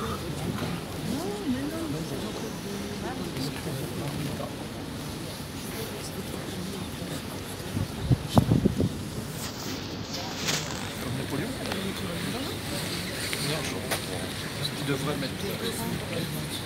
Tu devrais mettre.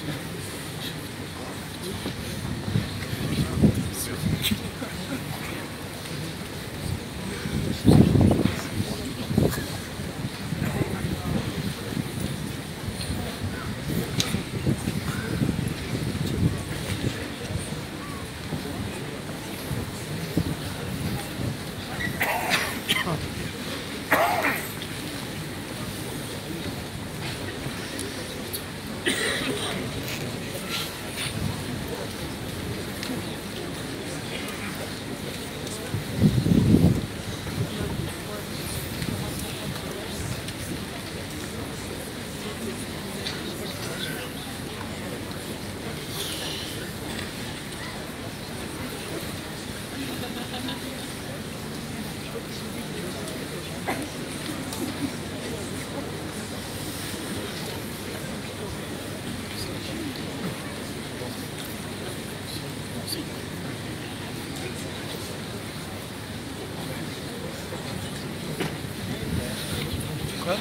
Hã?